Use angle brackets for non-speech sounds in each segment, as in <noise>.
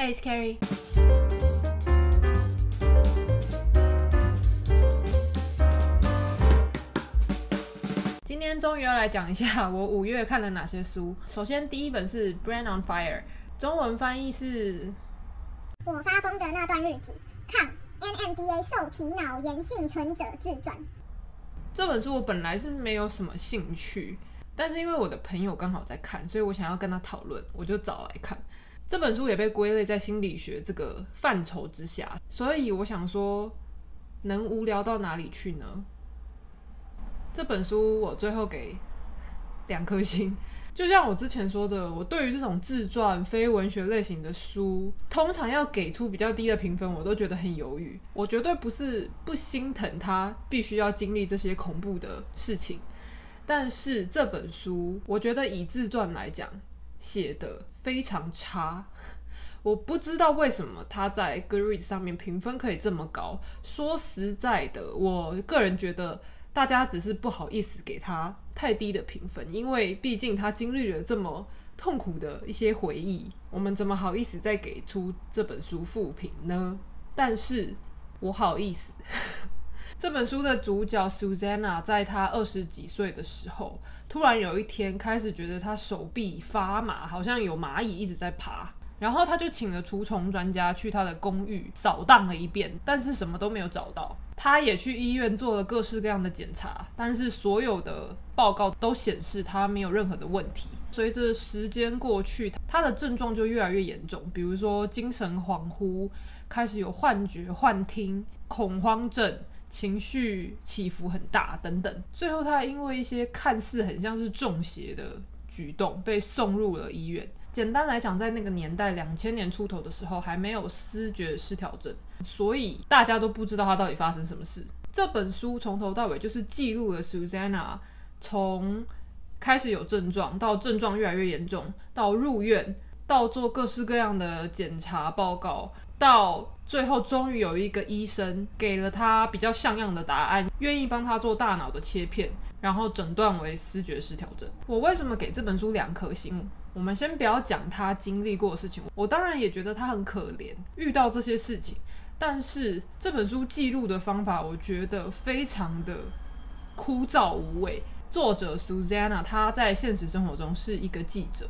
Hey, it's Carrie. <laughs> 今天终于要来讲一下我五月看了哪些书。首先，第一本是《Brain on Fire》，中文翻译是我发疯的那段日子，看 NMDA 受皮脑炎幸存者自传。这本书我本来是没有什么兴趣，但是因为我的朋友刚好在看，所以我想要跟他讨论，我就找来看。这本书也被归类在心理学这个范畴之下，所以我想说，能无聊到哪里去呢？这本书我最后给两颗星。就像我之前说的，我对于这种自传、非文学类型的书，通常要给出比较低的评分，我都觉得很犹豫。我绝对不是不心疼他必须要经历这些恐怖的事情，但是这本书，我觉得以自传来讲，写的非常差。我不知道为什么他在 Goodreads 上面评分可以这么高。说实在的，我个人觉得。大家只是不好意思给他太低的评分，因为毕竟他经历了这么痛苦的一些回忆，我们怎么好意思再给出这本书负评呢？但是我好意思，<laughs> 这本书的主角 Susanna 在她二十几岁的时候，突然有一天开始觉得他手臂发麻，好像有蚂蚁一直在爬。然后他就请了除虫专家去他的公寓扫荡了一遍，但是什么都没有找到。他也去医院做了各式各样的检查，但是所有的报告都显示他没有任何的问题。随着时间过去，他的症状就越来越严重，比如说精神恍惚，开始有幻觉、幻听、恐慌症，情绪起伏很大等等。最后，他还因为一些看似很像是中邪的举动，被送入了医院。简单来讲，在那个年代，两千年出头的时候，还没有思觉失调症，所以大家都不知道他到底发生什么事。这本书从头到尾就是记录了 Susanna 从开始有症状，到症状越来越严重，到入院，到做各式各样的检查报告，到最后终于有一个医生给了他比较像样的答案，愿意帮他做大脑的切片，然后诊断为思觉失调症。我为什么给这本书两颗星？我们先不要讲他经历过的事情，我当然也觉得他很可怜，遇到这些事情。但是这本书记录的方法，我觉得非常的枯燥无味。作者 Susanna 他在现实生活中是一个记者，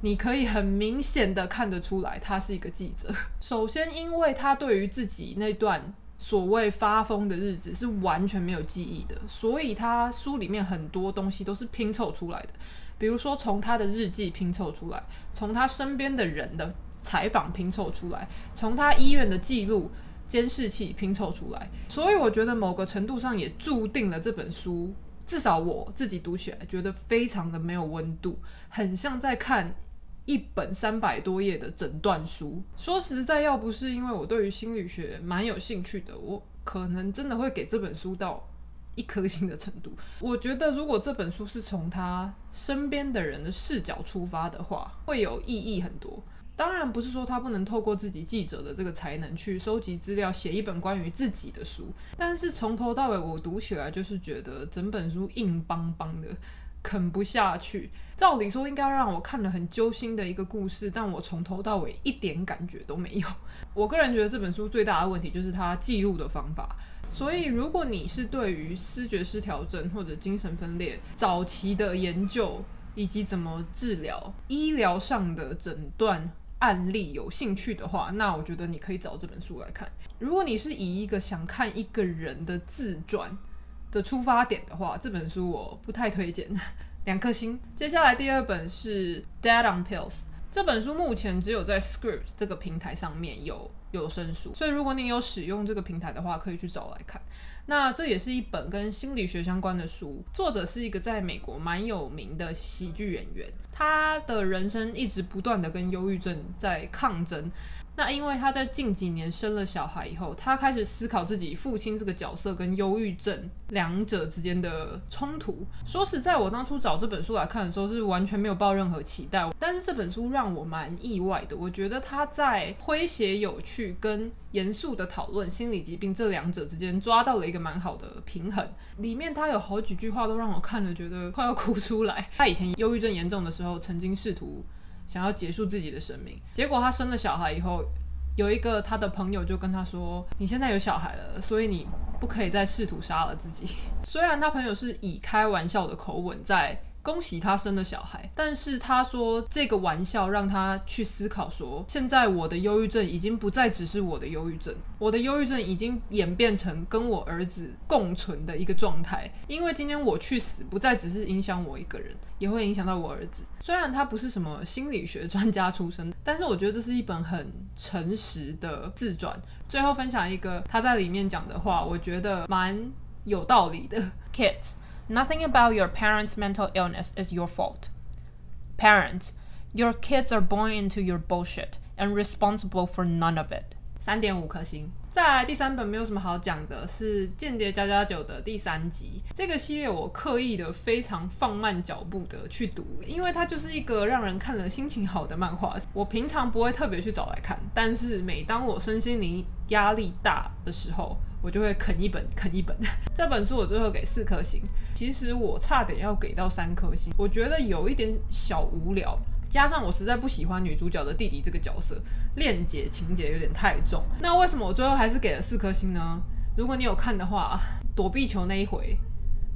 你可以很明显的看得出来，他是一个记者。<laughs> 首先，因为他对于自己那段所谓发疯的日子是完全没有记忆的，所以他书里面很多东西都是拼凑出来的。比如说，从他的日记拼凑出来，从他身边的人的采访拼凑出来，从他医院的记录、监视器拼凑出来。所以，我觉得某个程度上也注定了这本书，至少我自己读起来觉得非常的没有温度，很像在看一本三百多页的诊断书。说实在，要不是因为我对于心理学蛮有兴趣的，我可能真的会给这本书到。一颗星的程度，我觉得如果这本书是从他身边的人的视角出发的话，会有意义很多。当然不是说他不能透过自己记者的这个才能去收集资料，写一本关于自己的书。但是从头到尾我读起来就是觉得整本书硬邦邦的，啃不下去。照理说应该让我看了很揪心的一个故事，但我从头到尾一点感觉都没有。我个人觉得这本书最大的问题就是它记录的方法。所以，如果你是对于思觉失调症或者精神分裂早期的研究以及怎么治疗、医疗上的诊断案例有兴趣的话，那我觉得你可以找这本书来看。如果你是以一个想看一个人的自传的出发点的话，这本书我不太推荐，<laughs> 两颗星。接下来第二本是《Dead on Pills》，这本书目前只有在 Script 这个平台上面有。有声书，所以如果你有使用这个平台的话，可以去找来看。那这也是一本跟心理学相关的书，作者是一个在美国蛮有名的喜剧演员，他的人生一直不断的跟忧郁症在抗争。那因为他在近几年生了小孩以后，他开始思考自己父亲这个角色跟忧郁症两者之间的冲突。说实在，我当初找这本书来看的时候，是完全没有抱任何期待。但是这本书让我蛮意外的，我觉得他在诙谐有趣跟严肃的讨论心理疾病这两者之间抓到了一个蛮好的平衡。里面他有好几句话都让我看了觉得快要哭出来。他以前忧郁症严重的时候，曾经试图。想要结束自己的生命。结果他生了小孩以后，有一个他的朋友就跟他说：“你现在有小孩了，所以你不可以再试图杀了自己。”虽然他朋友是以开玩笑的口吻在。恭喜他生了小孩，但是他说这个玩笑让他去思考，说现在我的忧郁症已经不再只是我的忧郁症，我的忧郁症已经演变成跟我儿子共存的一个状态。因为今天我去死，不再只是影响我一个人，也会影响到我儿子。虽然他不是什么心理学专家出身，但是我觉得这是一本很诚实的自传。最后分享一个他在里面讲的话，我觉得蛮有道理的，kids。<laughs> Nothing about your parents' mental illness is your fault. Parents, your kids are born into your bullshit and responsible for none of it. 三点五颗星。再来第三本没有什么好讲的，是《间谍加加九》的第三集。这个系列我刻意的非常放慢脚步的去读，因为它就是一个让人看了心情好的漫画。我平常不会特别去找来看，但是每当我身心灵压力大的时候，我就会啃一本啃一本。<laughs> 这本书我最后给四颗星，其实我差点要给到三颗星，我觉得有一点小无聊，加上我实在不喜欢女主角的弟弟这个角色，恋姐情节有点太重。那为什么我最后还是给了四颗星呢？如果你有看的话，躲避球那一回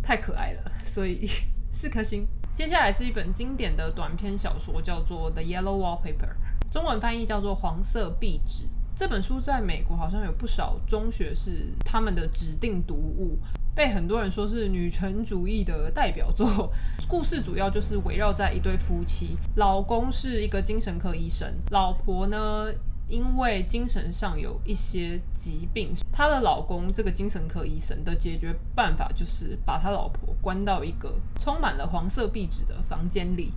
太可爱了，所以四颗星。接下来是一本经典的短篇小说，叫做《The Yellow Wallpaper》，中文翻译叫做《黄色壁纸》。这本书在美国好像有不少中学是他们的指定读物，被很多人说是女权主义的代表作。故事主要就是围绕在一对夫妻，老公是一个精神科医生，老婆呢因为精神上有一些疾病，她的老公这个精神科医生的解决办法就是把他老婆关到一个充满了黄色壁纸的房间里，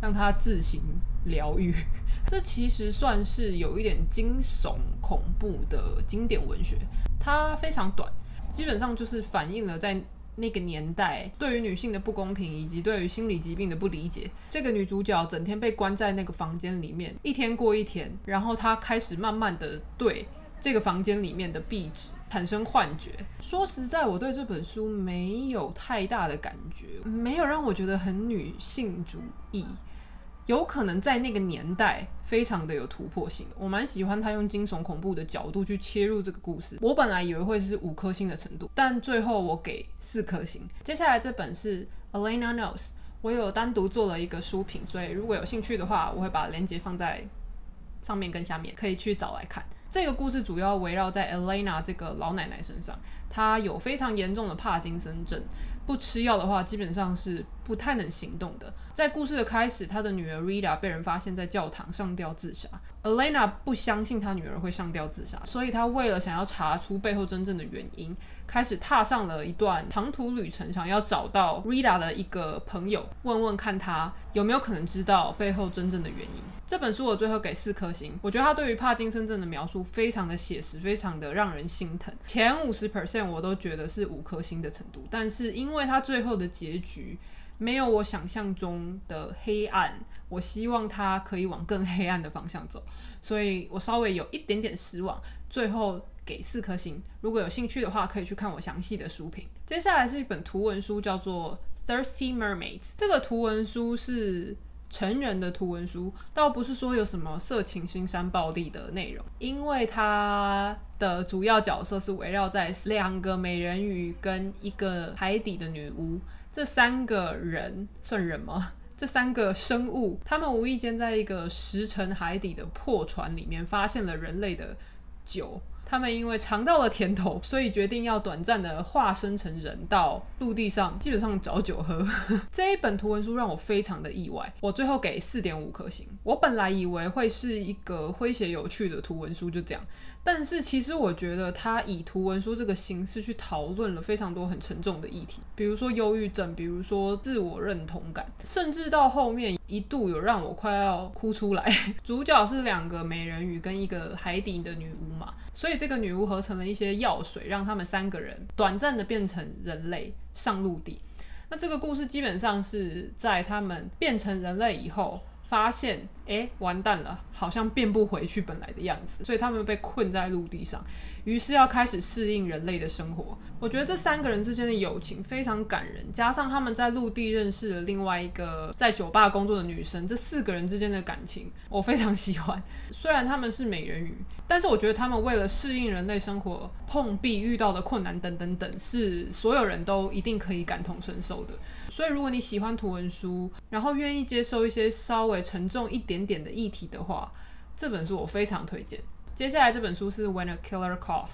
让她自行疗愈。<laughs> 这其实算是有一点惊悚恐怖的经典文学，它非常短，基本上就是反映了在那个年代对于女性的不公平以及对于心理疾病的不理解。这个女主角整天被关在那个房间里面，一天过一天，然后她开始慢慢的对这个房间里面的壁纸产生幻觉。说实在，我对这本书没有太大的感觉，没有让我觉得很女性主义。有可能在那个年代非常的有突破性，我蛮喜欢他用惊悚恐怖的角度去切入这个故事。我本来以为会是五颗星的程度，但最后我给四颗星。接下来这本是 Elena Knows，我有单独做了一个书评，所以如果有兴趣的话，我会把链接放在上面跟下面，可以去找来看。这个故事主要围绕在 Elena 这个老奶奶身上，她有非常严重的帕金森症。不吃药的话，基本上是不太能行动的。在故事的开始，他的女儿 Rita 被人发现在教堂上吊自杀。Elena 不相信他女儿会上吊自杀，所以他为了想要查出背后真正的原因，开始踏上了一段长途旅程，想要找到 Rita 的一个朋友，问问看他有没有可能知道背后真正的原因。这本书我最后给四颗星，我觉得他对于帕金森症的描述非常的写实，非常的让人心疼。前五十 percent 我都觉得是五颗星的程度，但是因为他最后的结局没有我想象中的黑暗，我希望它可以往更黑暗的方向走，所以我稍微有一点点失望。最后给四颗星，如果有兴趣的话，可以去看我详细的书评。接下来是一本图文书，叫做《Thirsty Mermaids》，这个图文书是。成人的图文书倒不是说有什么色情、腥山、暴力的内容，因为它的主要角色是围绕在两个美人鱼跟一个海底的女巫。这三个人算人吗？<laughs> 这三个生物，他们无意间在一个石沉海底的破船里面发现了人类的酒。他们因为尝到了甜头，所以决定要短暂的化身成人，到陆地上基本上找酒喝。<laughs> 这一本图文书让我非常的意外，我最后给四点五颗星。我本来以为会是一个诙谐有趣的图文书，就这样。但是其实我觉得他以图文书这个形式去讨论了非常多很沉重的议题，比如说忧郁症，比如说自我认同感，甚至到后面一度有让我快要哭出来。<laughs> 主角是两个美人鱼跟一个海底的女巫嘛，所以这个女巫合成了一些药水，让他们三个人短暂的变成人类上陆地。那这个故事基本上是在他们变成人类以后。发现，诶，完蛋了，好像变不回去本来的样子，所以他们被困在陆地上，于是要开始适应人类的生活。我觉得这三个人之间的友情非常感人，加上他们在陆地认识了另外一个在酒吧工作的女生，这四个人之间的感情我非常喜欢。虽然他们是美人鱼，但是我觉得他们为了适应人类生活碰壁遇到的困难等等等，是所有人都一定可以感同身受的。所以如果你喜欢图文书，然后愿意接受一些稍微沉重一点点的议题的话，这本书我非常推荐。接下来这本书是《When a Killer Calls》，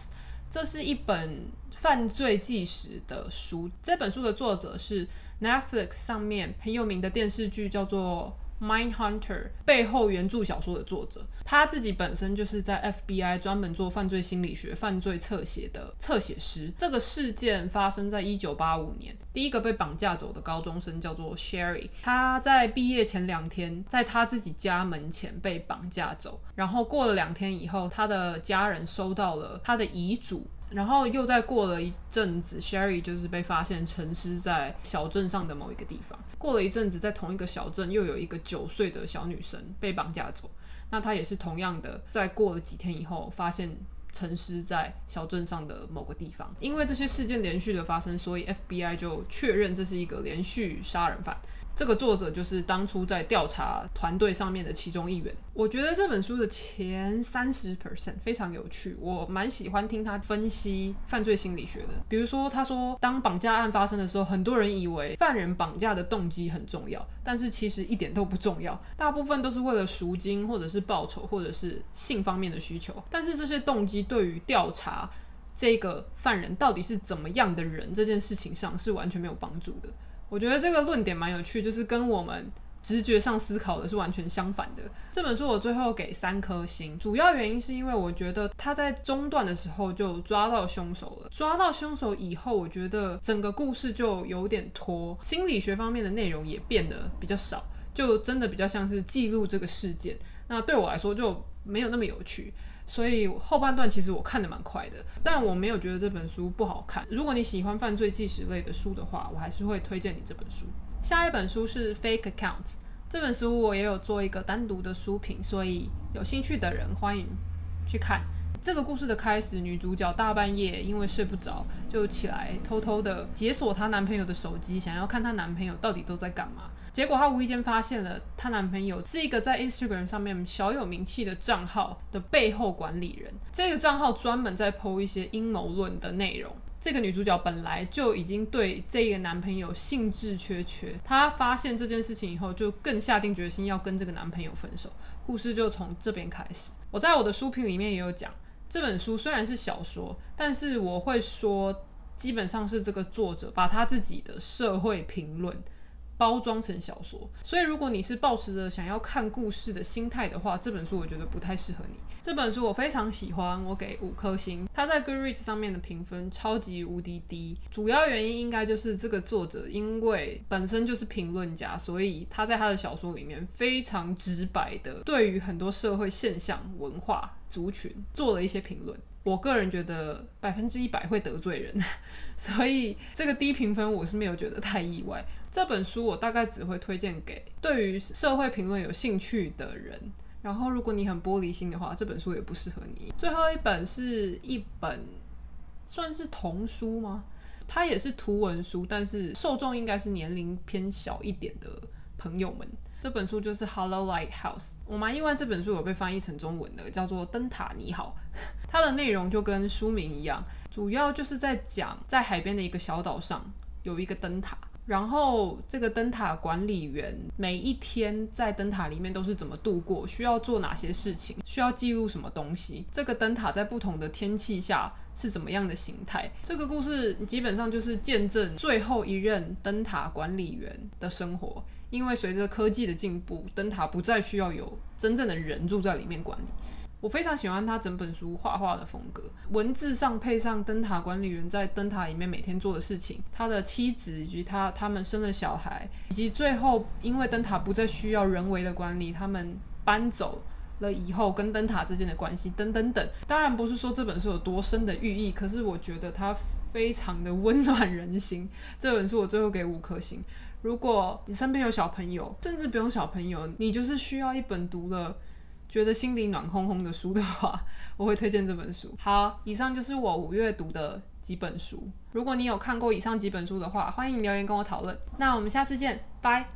这是一本犯罪纪实的书。这本书的作者是 Netflix 上面很有名的电视剧叫做。Mind Hunter 背后原著小说的作者，他自己本身就是在 FBI 专门做犯罪心理学、犯罪侧写的侧写师。这个事件发生在一九八五年，第一个被绑架走的高中生叫做 Sherry，他在毕业前两天，在他自己家门前被绑架走，然后过了两天以后，他的家人收到了他的遗嘱。然后又再过了一阵子，Sherry 就是被发现沉尸在小镇上的某一个地方。过了一阵子，在同一个小镇又有一个九岁的小女生被绑架走。那她也是同样的，在过了几天以后，发现沉尸在小镇上的某个地方。因为这些事件连续的发生，所以 FBI 就确认这是一个连续杀人犯。这个作者就是当初在调查团队上面的其中一员。我觉得这本书的前三十 percent 非常有趣，我蛮喜欢听他分析犯罪心理学的。比如说，他说当绑架案发生的时候，很多人以为犯人绑架的动机很重要，但是其实一点都不重要，大部分都是为了赎金或者是报酬或者是性方面的需求。但是这些动机对于调查这个犯人到底是怎么样的人这件事情上是完全没有帮助的。我觉得这个论点蛮有趣，就是跟我们直觉上思考的是完全相反的。这本书我最后给三颗星，主要原因是因为我觉得他在中段的时候就抓到凶手了，抓到凶手以后，我觉得整个故事就有点拖，心理学方面的内容也变得比较少，就真的比较像是记录这个事件。那对我来说就没有那么有趣。所以后半段其实我看的蛮快的，但我没有觉得这本书不好看。如果你喜欢犯罪纪实类的书的话，我还是会推荐你这本书。下一本书是《Fake Accounts》，这本书我也有做一个单独的书评，所以有兴趣的人欢迎去看。这个故事的开始，女主角大半夜因为睡不着，就起来偷偷的解锁她男朋友的手机，想要看她男朋友到底都在干嘛。结果她无意间发现了，她男朋友是一个在 Instagram 上面小有名气的账号的背后管理人。这个账号专门在 PO 一些阴谋论的内容。这个女主角本来就已经对这个男朋友兴致缺缺，她发现这件事情以后，就更下定决心要跟这个男朋友分手。故事就从这边开始。我在我的书评里面也有讲，这本书虽然是小说，但是我会说，基本上是这个作者把他自己的社会评论。包装成小说，所以如果你是抱持着想要看故事的心态的话，这本书我觉得不太适合你。这本书我非常喜欢，我给五颗星。它在 Goodreads 上面的评分超级无敌低，主要原因应该就是这个作者因为本身就是评论家，所以他在他的小说里面非常直白的对于很多社会现象、文化、族群做了一些评论。我个人觉得百分之一百会得罪人，<laughs> 所以这个低评分我是没有觉得太意外。这本书我大概只会推荐给对于社会评论有兴趣的人。然后，如果你很玻璃心的话，这本书也不适合你。最后一本是一本算是童书吗？它也是图文书，但是受众应该是年龄偏小一点的朋友们。这本书就是《Hollow Lighthouse》，我蛮意外这本书有被翻译成中文的，叫做《灯塔你好》。它的内容就跟书名一样，主要就是在讲在海边的一个小岛上有一个灯塔，然后这个灯塔管理员每一天在灯塔里面都是怎么度过，需要做哪些事情，需要记录什么东西。这个灯塔在不同的天气下是怎么样的形态？这个故事基本上就是见证最后一任灯塔管理员的生活。因为随着科技的进步，灯塔不再需要有真正的人住在里面管理。我非常喜欢他整本书画画的风格，文字上配上灯塔管理员在灯塔里面每天做的事情，他的妻子以及他他们生的小孩，以及最后因为灯塔不再需要人为的管理，他们搬走了以后跟灯塔之间的关系等等等。当然不是说这本书有多深的寓意，可是我觉得它非常的温暖人心。这本书我最后给五颗星。如果你身边有小朋友，甚至不用小朋友，你就是需要一本读了觉得心里暖烘烘的书的话，我会推荐这本书。好，以上就是我五月读的几本书。如果你有看过以上几本书的话，欢迎留言跟我讨论。那我们下次见，拜。